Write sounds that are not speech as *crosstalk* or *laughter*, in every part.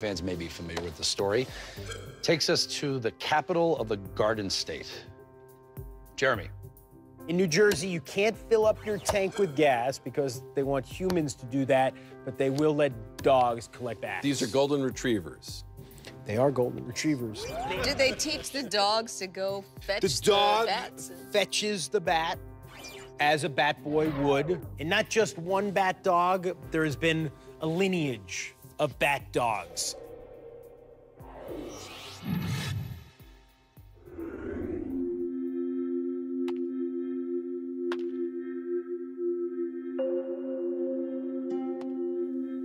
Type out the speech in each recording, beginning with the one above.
Fans may be familiar with the story. Takes us to the capital of the Garden State. Jeremy. In New Jersey, you can't fill up your tank with gas because they want humans to do that, but they will let dogs collect that. These are golden retrievers. They are golden retrievers. Do they teach the dogs to go fetch The dog bats? fetches the bat as a bat boy would. And not just one bat dog, there has been a lineage of bat dogs.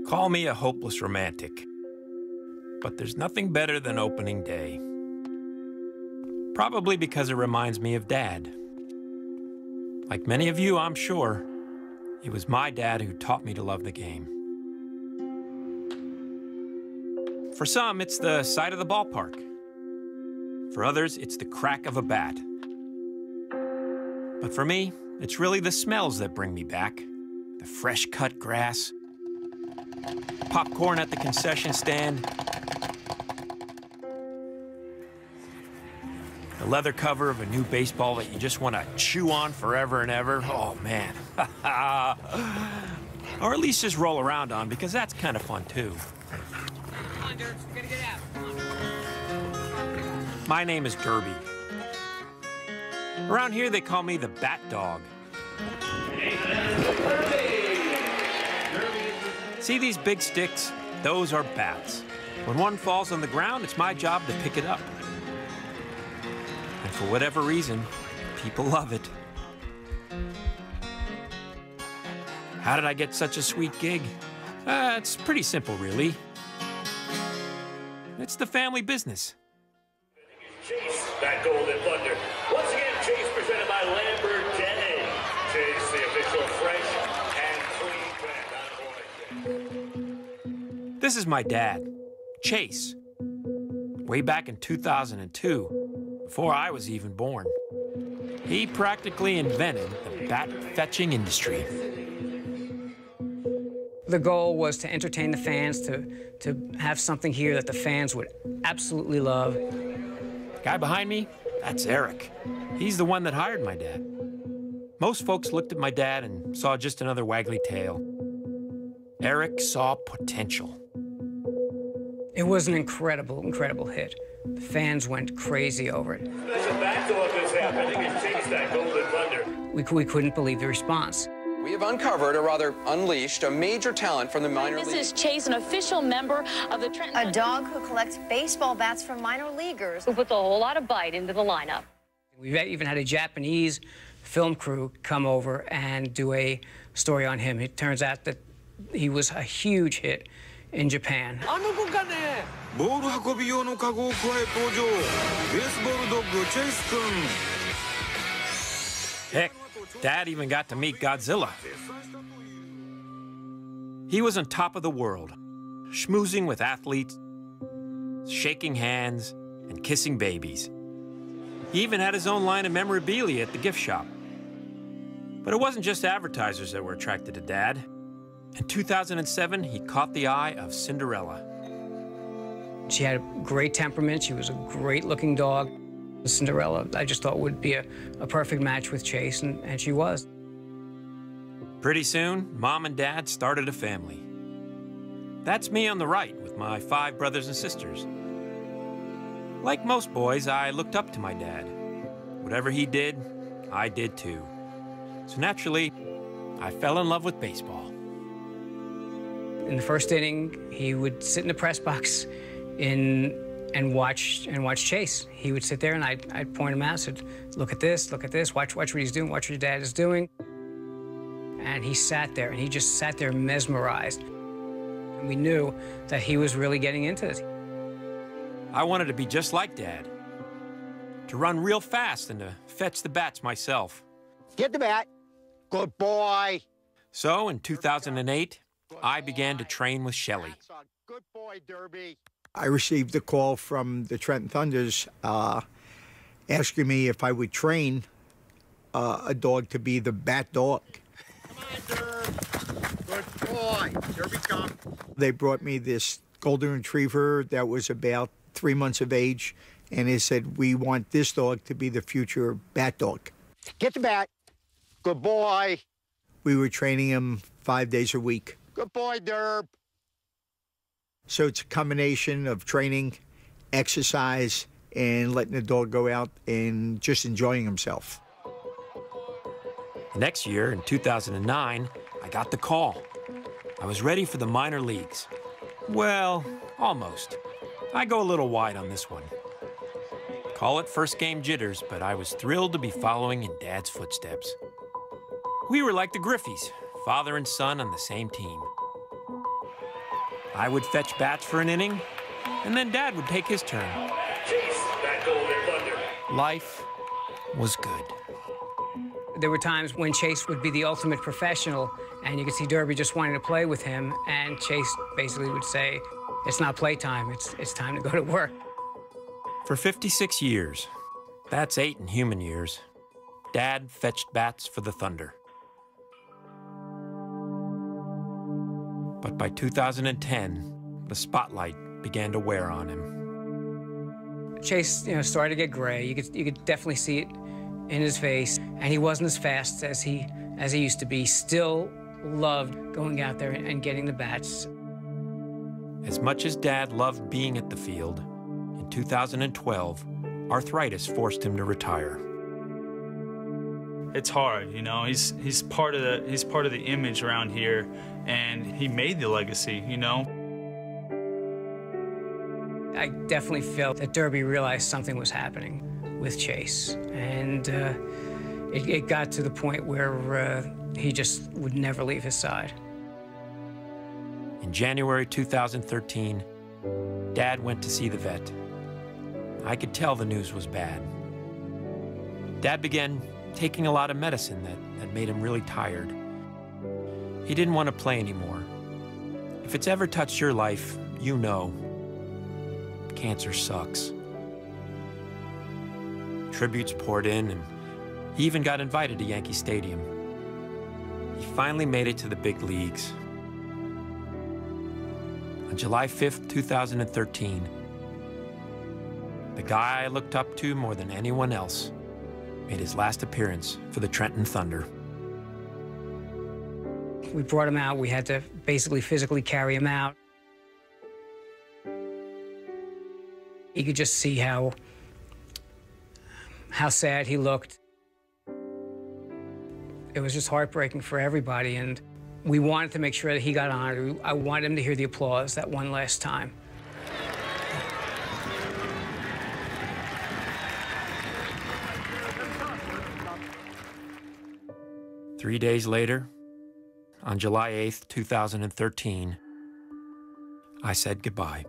Call me a hopeless romantic, but there's nothing better than opening day. Probably because it reminds me of Dad. Like many of you, I'm sure, it was my dad who taught me to love the game. For some, it's the sight of the ballpark. For others, it's the crack of a bat. But for me, it's really the smells that bring me back the fresh cut grass, popcorn at the concession stand, the leather cover of a new baseball that you just want to chew on forever and ever. Oh, man. *laughs* or at least just roll around on, because that's kind of fun, too. My name is Derby. Around here, they call me the Bat Dog. See these big sticks? Those are bats. When one falls on the ground, it's my job to pick it up. And for whatever reason, people love it. How did I get such a sweet gig? Uh, it's pretty simple, really. It's the family business. Chase, that Golden Thunder. Once again, Chase presented by Lambert Denny. Chase, the official fresh and clean brand. This is my dad, Chase. Way back in 2002, before I was even born. He practically invented the bat fetching industry. The goal was to entertain the fans, to, to have something here that the fans would absolutely love. Guy behind me, that's Eric. He's the one that hired my dad. Most folks looked at my dad and saw just another waggly tail. Eric saw potential. It was an incredible, incredible hit. The fans went crazy over it. Special back to what this happening is Chase, that Golden Thunder. We, we couldn't believe the response. We have uncovered, or rather unleashed, a major talent from the minor leagues. This is Chase, an official member of the Trenton. A dog who collects baseball bats from minor leaguers. Who puts a whole lot of bite into the lineup. We've even had a Japanese film crew come over and do a story on him. It turns out that he was a huge hit in Japan. Heck, Dad even got to meet Godzilla. He was on top of the world, schmoozing with athletes, shaking hands, and kissing babies. He even had his own line of memorabilia at the gift shop. But it wasn't just advertisers that were attracted to Dad. In 2007, he caught the eye of Cinderella. She had a great temperament. She was a great looking dog. Cinderella, I just thought would be a, a perfect match with Chase, and, and she was. Pretty soon, Mom and Dad started a family. That's me on the right with my five brothers and sisters. Like most boys, I looked up to my dad. Whatever he did, I did too. So naturally, I fell in love with baseball. In the first inning, he would sit in the press box in and watch and watch Chase. He would sit there and I'd, I'd point him out, said, look at this, look at this, watch, watch what he's doing, watch what your dad is doing. And he sat there and he just sat there mesmerized. And we knew that he was really getting into it. I wanted to be just like Dad. To run real fast and to fetch the bats myself. Get the bat. Good boy. So in 2008, I began to train with Shelley. Good boy, Derby. I received a call from the Trenton Thunders uh, asking me if I would train uh, a dog to be the bat dog. Come on, Derb. Good boy. Derby come. They brought me this golden retriever that was about three months of age, and they said, We want this dog to be the future bat dog. Get the bat. Good boy. We were training him five days a week. Good boy, Derb. So it's a combination of training, exercise, and letting the dog go out and just enjoying himself. The next year, in 2009, I got the call. I was ready for the minor leagues. Well, almost. I go a little wide on this one. Call it first game jitters, but I was thrilled to be following in Dad's footsteps. We were like the Griffeys, father and son on the same team. I would fetch bats for an inning, and then Dad would take his turn. Chase, that golden thunder. Life was good. There were times when Chase would be the ultimate professional, and you could see Derby just wanting to play with him, and Chase basically would say, It's not playtime, it's, it's time to go to work. For 56 years, that's eight in human years, Dad fetched bats for the Thunder. But by 2010, the spotlight began to wear on him. Chase, you know, started to get gray. You could, you could definitely see it in his face, and he wasn't as fast as he as he used to be. Still loved going out there and getting the bats. As much as Dad loved being at the field, in 2012, arthritis forced him to retire. It's hard, you know. He's he's part of the he's part of the image around here, and he made the legacy, you know. I definitely felt that Derby realized something was happening with Chase, and uh, it, it, got to the point where uh, he just would never leave his side. In January 2013, Dad went to see the vet. I could tell the news was bad. Dad began taking a lot of medicine that, that made him really tired. He didn't want to play anymore. If it's ever touched your life, you know. Cancer sucks. Tributes poured in, and he even got invited to Yankee Stadium. He finally made it to the big leagues. On July 5th, 2013, the guy I looked up to more than anyone else made his last appearance for the Trenton Thunder. We brought him out. We had to basically physically carry him out. You could just see how how sad he looked. It was just heartbreaking for everybody, and we wanted to make sure that he got honored. I wanted him to hear the applause that one last time. Three days later, on July 8th, 2013, I said goodbye.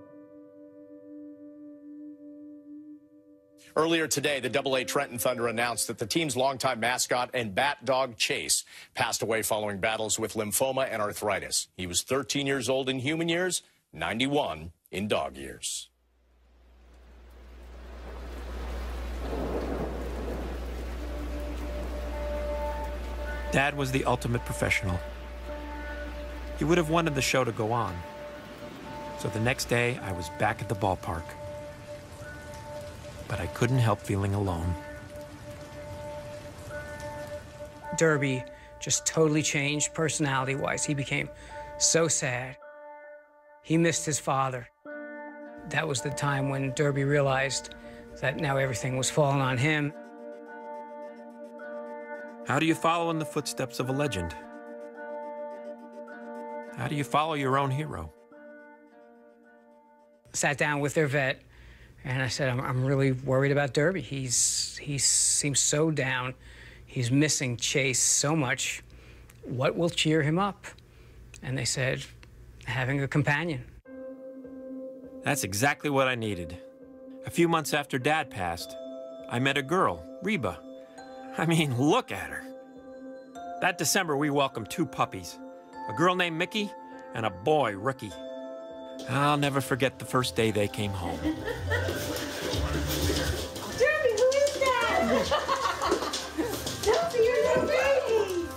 Earlier today, the AA Trenton Thunder announced that the team's longtime mascot and bat dog Chase passed away following battles with lymphoma and arthritis. He was 13 years old in human years, 91 in dog years. Dad was the ultimate professional. He would have wanted the show to go on. So the next day, I was back at the ballpark. But I couldn't help feeling alone. Derby just totally changed personality wise. He became so sad. He missed his father. That was the time when Derby realized that now everything was falling on him. How do you follow in the footsteps of a legend? How do you follow your own hero? Sat down with their vet, and I said, I'm, I'm really worried about Derby. He's, he seems so down. He's missing Chase so much. What will cheer him up? And they said, having a companion. That's exactly what I needed. A few months after Dad passed, I met a girl, Reba. I mean, look at her. That December, we welcomed two puppies a girl named Mickey and a boy, Rookie. I'll never forget the first day they came home. *laughs* Derby, who is that? Sophie, you're the baby.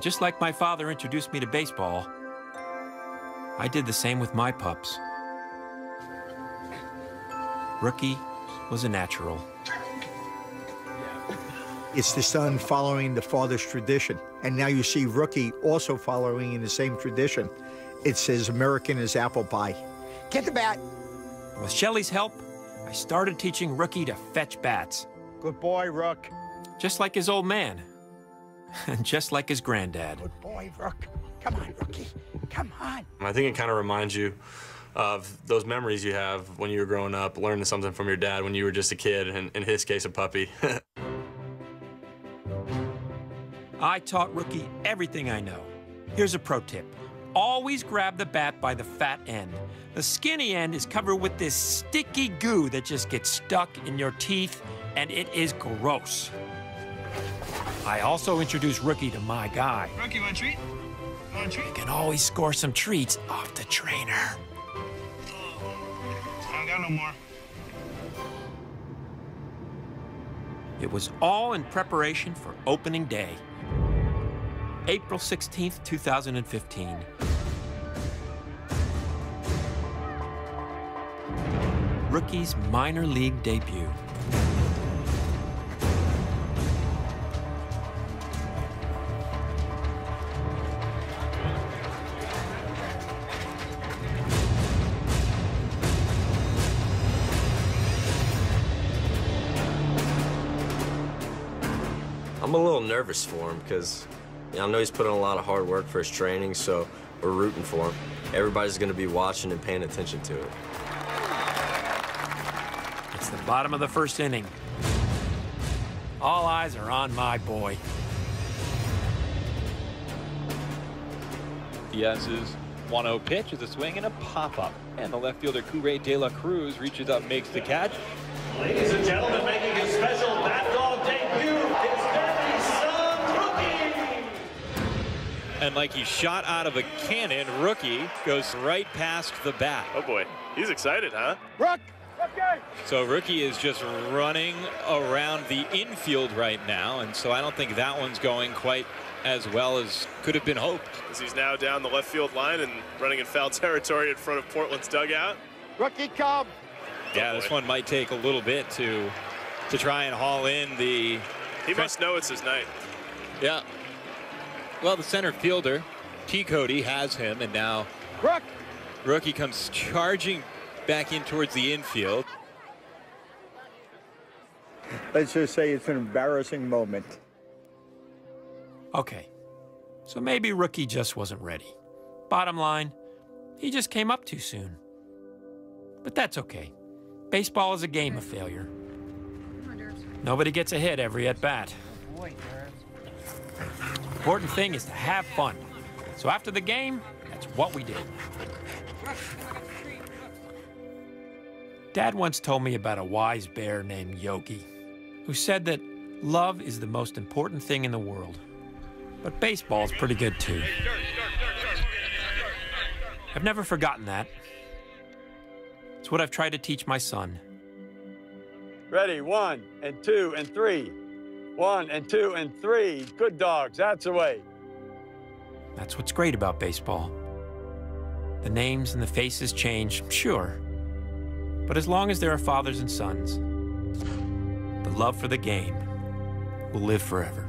Just like my father introduced me to baseball, I did the same with my pups. Rookie was a natural. It's the son following the father's tradition. And now you see Rookie also following in the same tradition. It's as American as apple pie. Get the bat. With Shelly's help, I started teaching Rookie to fetch bats. Good boy, Rook. Just like his old man. And *laughs* just like his granddad. Good boy, Rook. Come on, Rookie. Come on. I think it kind of reminds you of those memories you have when you were growing up, learning something from your dad when you were just a kid, and in his case, a puppy. *laughs* I taught Rookie everything I know. Here's a pro tip. Always grab the bat by the fat end. The skinny end is covered with this sticky goo that just gets stuck in your teeth, and it is gross. I also introduced Rookie to my guy. Rookie, want a treat? Want a treat? You can always score some treats off the trainer. I don't got no more. It was all in preparation for opening day. April 16th, 2015. Rookie's minor league debut. I'm a little nervous for him because you know, I know he's put in a lot of hard work for his training, so we're rooting for him. Everybody's going to be watching and paying attention to it. It's the bottom of the first inning. All eyes are on my boy. Diaz's 1-0 pitch is a swing and a pop-up. And the left fielder Courre de la Cruz reaches up, makes the catch. Ladies and gentlemen, And like he shot out of a cannon, Rookie goes right past the bat. Oh boy, he's excited, huh? Rook! So Rookie is just running around the infield right now, and so I don't think that one's going quite as well as could have been hoped. As he's now down the left field line and running in foul *laughs* territory in front of Portland's dugout. Rookie come. Oh, yeah, this one might take a little bit to to try and haul in the. He must know it's his night. Yeah. Well, the center fielder, T. Cody, has him, and now Rook. Rookie comes charging back in towards the infield. Let's just say it's an embarrassing moment. Okay, so maybe Rookie just wasn't ready. Bottom line, he just came up too soon. But that's okay. Baseball is a game of failure. Nobody gets a hit every at bat. Important thing is to have fun. So after the game, that's what we did. Dad once told me about a wise bear named Yogi, who said that love is the most important thing in the world. But baseball's pretty good too. I've never forgotten that. It's what I've tried to teach my son. Ready, one and two and three. One and two and three. Good dogs, that's the way. That's what's great about baseball. The names and the faces change, sure. But as long as there are fathers and sons, the love for the game will live forever.